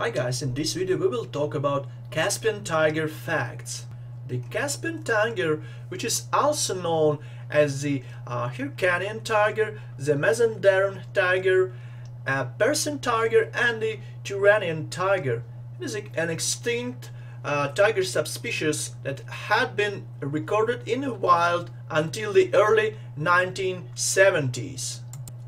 Hi guys, in this video we will talk about Caspian tiger facts. The Caspian tiger, which is also known as the uh, Hyrcanian tiger, the Mazandaran tiger, uh, Persian tiger and the Turanian tiger, it is an extinct uh, tiger subspecies that had been recorded in the wild until the early 1970s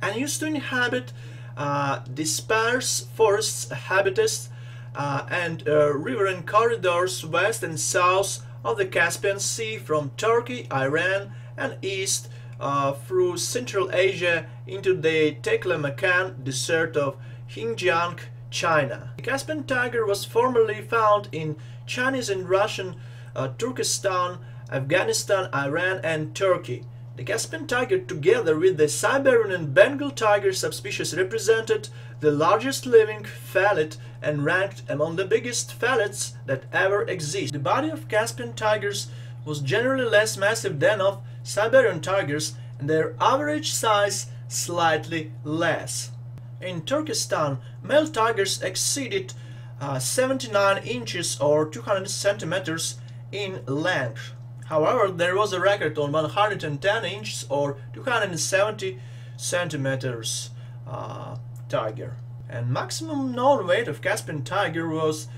and used to inhabit uh, disperse forests habitats uh, and uh, riverine corridors west and south of the Caspian Sea from Turkey, Iran and east uh, through Central Asia into the Taklamakan desert of Xinjiang, China. The Caspian tiger was formerly found in Chinese and Russian uh, Turkestan, Afghanistan, Iran and Turkey. The Caspian tiger together with the Siberian and Bengal tiger subspecies represented the largest living felid and ranked among the biggest felids that ever exist. The body of Caspian tigers was generally less massive than of Siberian tigers and their average size slightly less. In Turkestan, male tigers exceeded uh, 79 inches or 200 centimeters in length. However, there was a record on 110 inches or 270 centimeters uh, tiger. And maximum known weight of Caspian tiger was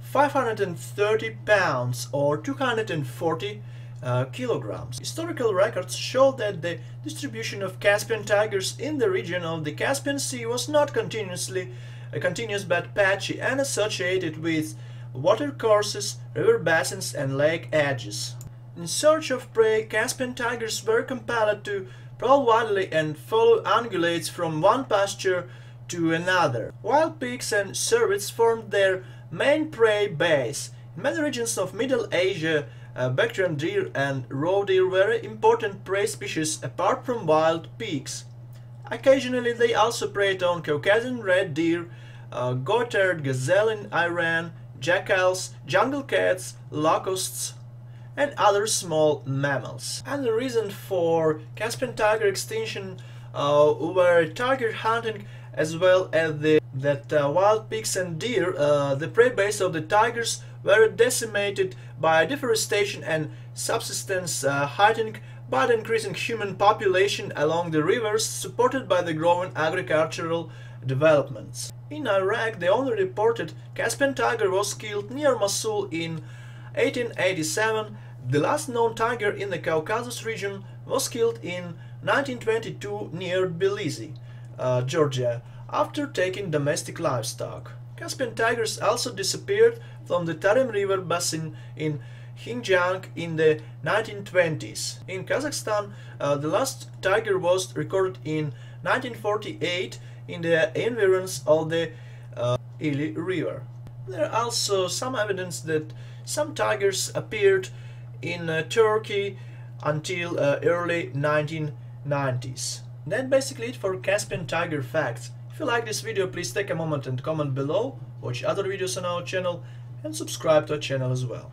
530 pounds or 240 uh, kilograms. Historical records show that the distribution of Caspian tigers in the region of the Caspian Sea was not continuously uh, continuous but patchy and associated with watercourses, river basins and lake edges. In search of prey, Caspian tigers were compelled to prowl widely and follow ungulates from one pasture to another. Wild pigs and cervids formed their main prey base. In many regions of Middle Asia, uh, Bactrian deer and roe deer were important prey species apart from wild pigs. Occasionally they also preyed on Caucasian red deer, uh, goitered gazelle in Iran, jackals, jungle cats, locusts, and other small mammals. And the reason for Caspian tiger extinction uh, were tiger hunting as well as the, that uh, wild pigs and deer, uh, the prey base of the tigers were decimated by deforestation and subsistence uh, heightened by the increasing human population along the rivers supported by the growing agricultural developments. In Iraq, the only reported Caspian tiger was killed near Mosul in 1887, the last known tiger in the Caucasus region was killed in 1922 near Tbilisi, uh, Georgia, after taking domestic livestock. Caspian tigers also disappeared from the Tarim River basin in Xinjiang in the 1920s. In Kazakhstan, uh, the last tiger was recorded in 1948 in the environs of the uh, Ili River. There are also some evidence that some tigers appeared in uh, Turkey until uh, early 1990s. That's basically it for Caspian Tiger Facts. If you like this video, please take a moment and comment below, watch other videos on our channel, and subscribe to our channel as well.